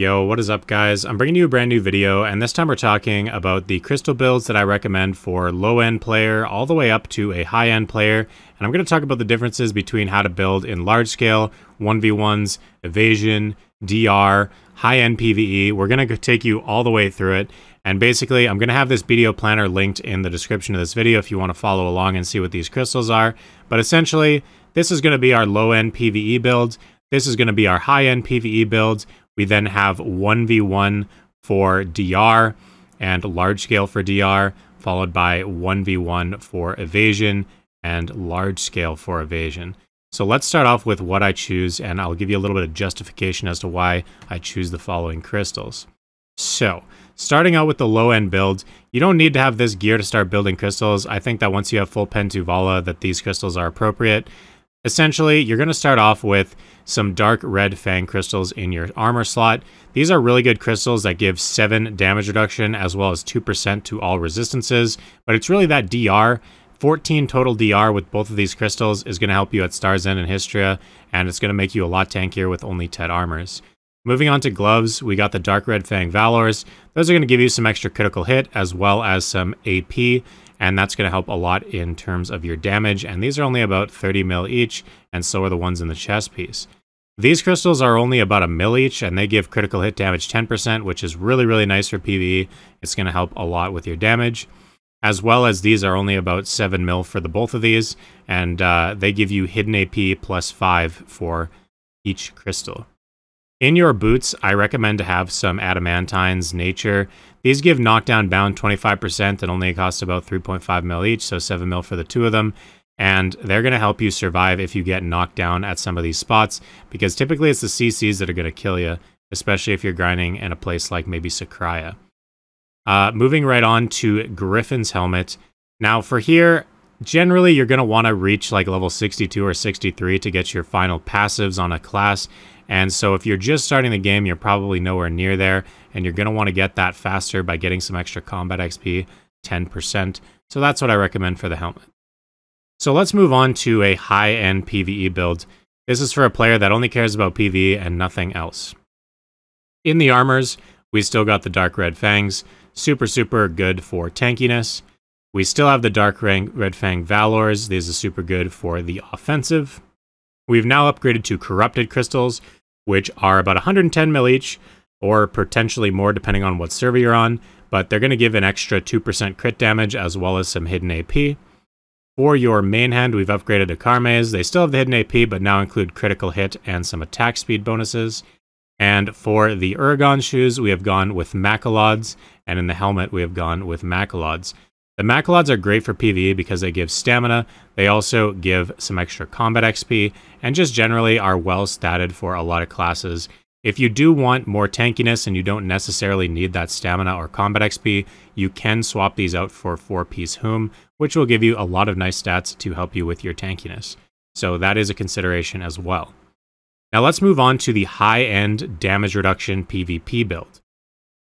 Yo, what is up guys? I'm bringing you a brand new video and this time we're talking about the crystal builds that I recommend for low-end player all the way up to a high-end player and I'm going to talk about the differences between how to build in large scale, 1v1s, evasion, DR, high-end PvE. We're going to take you all the way through it and basically I'm going to have this video planner linked in the description of this video if you want to follow along and see what these crystals are. But essentially this is going to be our low-end PvE build. This is going to be our high-end PvE build. We then have 1v1 for DR and large scale for DR, followed by 1v1 for evasion and large scale for evasion. So let's start off with what I choose, and I'll give you a little bit of justification as to why I choose the following crystals. So, starting out with the low-end build, you don't need to have this gear to start building crystals. I think that once you have full Pentuvala, that these crystals are appropriate. Essentially, you're going to start off with some dark red fang crystals in your armor slot. These are really good crystals that give 7 damage reduction as well as 2% to all resistances, but it's really that DR. 14 total DR with both of these crystals is going to help you at Star's End and Histria, and it's going to make you a lot tankier with only 10 armors. Moving on to gloves, we got the Dark Red Fang Valors. Those are going to give you some extra critical hit as well as some AP, and that's going to help a lot in terms of your damage, and these are only about 30 mil each, and so are the ones in the chest piece. These crystals are only about a mil each, and they give critical hit damage 10%, which is really, really nice for PvE. It's going to help a lot with your damage. As well as these are only about 7 mil for the both of these, and uh, they give you hidden AP plus 5 for each crystal. In your boots, I recommend to have some Adamantines Nature. These give knockdown bound 25% and only cost about 3.5 mil each, so 7 mil for the two of them. And they're going to help you survive if you get knocked down at some of these spots, because typically it's the CCs that are going to kill you, especially if you're grinding in a place like maybe Sycraia. Uh, moving right on to Griffon's Helmet. Now for here, generally you're going to want to reach like level 62 or 63 to get your final passives on a class and so if you're just starting the game, you're probably nowhere near there, and you're going to want to get that faster by getting some extra combat XP, 10%. So that's what I recommend for the helmet. So let's move on to a high-end PvE build. This is for a player that only cares about PvE and nothing else. In the armors, we still got the Dark Red Fangs, super, super good for tankiness. We still have the Dark Red Fang Valors. These are super good for the offensive. We've now upgraded to Corrupted Crystals, which are about 110 mil each, or potentially more depending on what server you're on, but they're going to give an extra 2% crit damage as well as some hidden AP. For your main hand, we've upgraded to Karmes. They still have the hidden AP, but now include critical hit and some attack speed bonuses. And for the Urugon shoes, we have gone with Macalods, and in the helmet, we have gone with Macalods. The Macalods are great for PvE because they give stamina, they also give some extra combat XP, and just generally are well statted for a lot of classes. If you do want more tankiness and you don't necessarily need that stamina or combat XP, you can swap these out for 4-piece Hume, which will give you a lot of nice stats to help you with your tankiness. So that is a consideration as well. Now let's move on to the high-end damage reduction PvP build.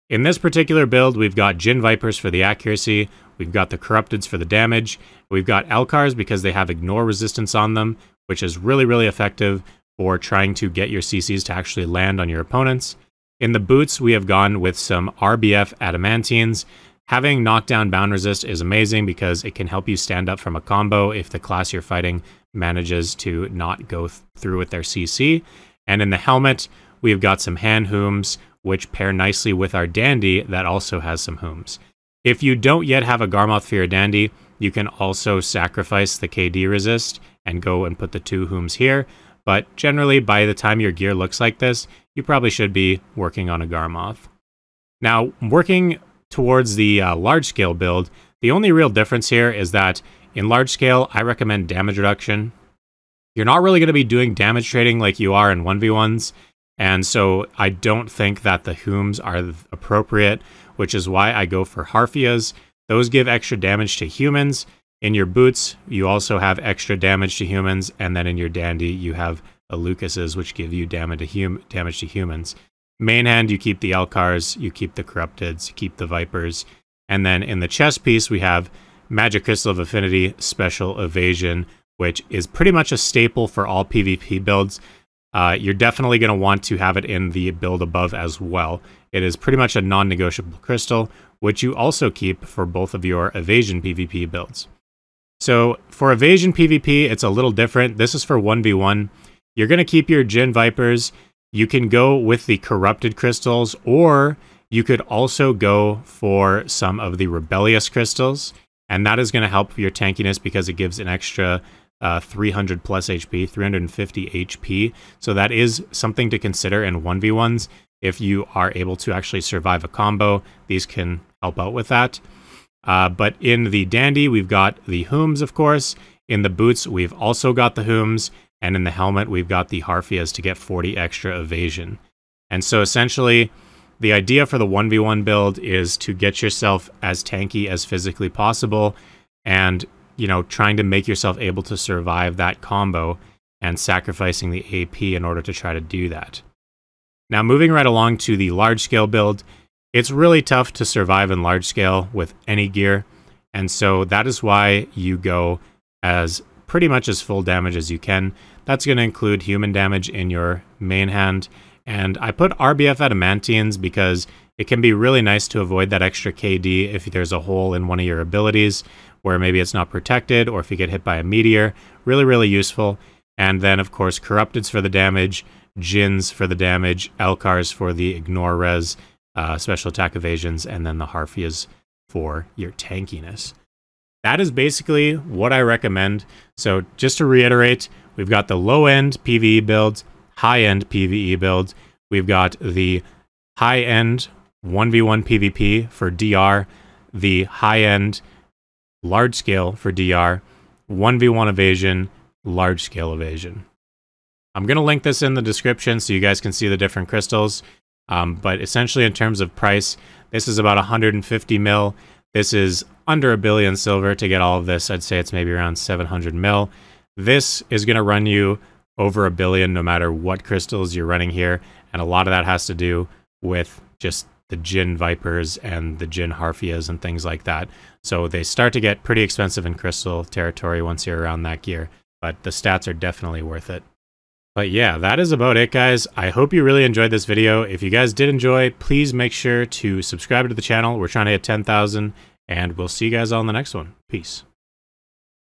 In this particular build, we've got Jin Vipers for the accuracy, we've got the Corrupteds for the damage, we've got Elcars because they have ignore resistance on them, which is really, really effective for trying to get your CCs to actually land on your opponents. In the boots, we have gone with some RBF Adamantines. Having knockdown bound resist is amazing because it can help you stand up from a combo if the class you're fighting manages to not go th through with their CC. And in the helmet, we've got some hand hooms, which pair nicely with our Dandy that also has some Hooms. If you don't yet have a Garmoth Fear Dandy, you can also sacrifice the KD resist and go and put the two Hooms here, but generally by the time your gear looks like this, you probably should be working on a Garmoth. Now, working towards the uh, large scale build, the only real difference here is that in large scale, I recommend damage reduction. You're not really going to be doing damage trading like you are in 1v1s, and so I don't think that the Hooms are appropriate, which is why I go for Harphias. Those give extra damage to humans. In your boots, you also have extra damage to humans, and then in your dandy, you have Lucases, which give you damage to, hum damage to humans. Main hand, you keep the Elcars, you keep the Corrupteds, you keep the Vipers. And then in the chest piece, we have Magic Crystal of Affinity, Special Evasion, which is pretty much a staple for all PvP builds. Uh, you're definitely going to want to have it in the build above as well. It is pretty much a non-negotiable crystal, which you also keep for both of your evasion PvP builds. So for evasion PvP, it's a little different. This is for 1v1. You're going to keep your Jin Vipers. You can go with the corrupted crystals, or you could also go for some of the rebellious crystals. And that is going to help your tankiness because it gives an extra uh, 300 plus HP, 350 HP. So that is something to consider in 1v1s. If you are able to actually survive a combo, these can help out with that. Uh, but in the Dandy, we've got the Hooms, of course. In the boots, we've also got the Hooms. And in the helmet, we've got the Harphias to get 40 extra evasion. And so essentially, the idea for the 1v1 build is to get yourself as tanky as physically possible and you know, trying to make yourself able to survive that combo and sacrificing the AP in order to try to do that. Now, moving right along to the large scale build, it's really tough to survive in large scale with any gear. And so that is why you go as pretty much as full damage as you can. That's going to include human damage in your main hand. And I put RBF Adamantines because it can be really nice to avoid that extra KD if there's a hole in one of your abilities where maybe it's not protected or if you get hit by a meteor. Really, really useful. And then, of course, Corrupteds for the damage, Jins for the damage, Elcars for the ignore res, uh, special attack evasions, and then the Harphias for your tankiness. That is basically what I recommend. So just to reiterate, we've got the low-end PvE builds, high-end PvE builds. We've got the high-end 1v1 PvP for DR, the high-end large scale for DR, 1v1 evasion, large scale evasion. I'm going to link this in the description so you guys can see the different crystals. Um, but essentially, in terms of price, this is about 150 mil. This is under a billion silver to get all of this. I'd say it's maybe around 700 mil. This is going to run you over a billion no matter what crystals you're running here. And a lot of that has to do with just the Jin Vipers and the Jin Harphias and things like that. So they start to get pretty expensive in crystal territory once you're around that gear, but the stats are definitely worth it. But yeah, that is about it, guys. I hope you really enjoyed this video. If you guys did enjoy, please make sure to subscribe to the channel. We're trying to hit 10,000, and we'll see you guys on the next one. Peace.